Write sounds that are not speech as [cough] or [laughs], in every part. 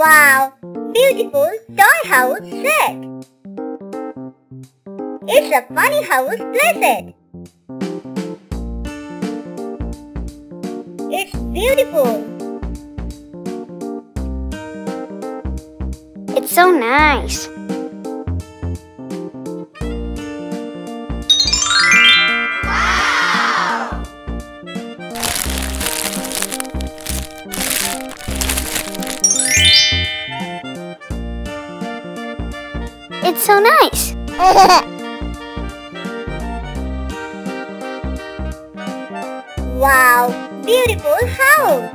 Wow! Beautiful toy house set! It's a funny house playset. It's beautiful. It's so nice. It's so nice. [laughs] Wow! Beautiful house!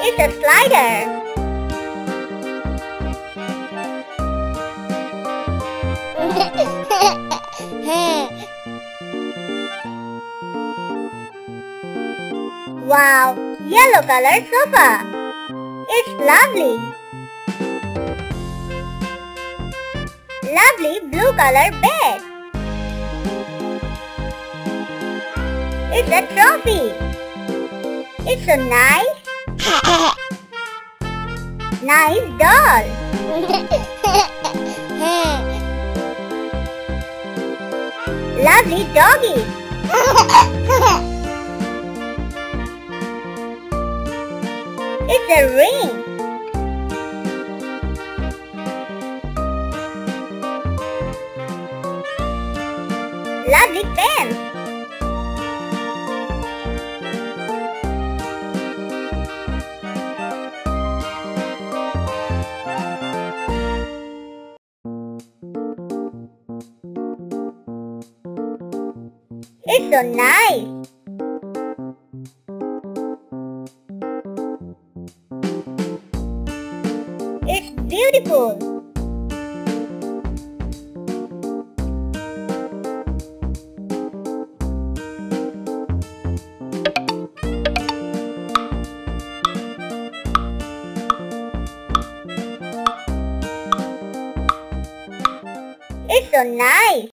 It's a slider. [laughs] Wow! Yellow color sofa. It's lovely. Lovely blue color bed. It's a trophy. It's a nice. [laughs] Nice doll. [laughs] Lovely doggy. [laughs] It's a ring. Lovely pen. It's so nice. Beautiful. It's so nice.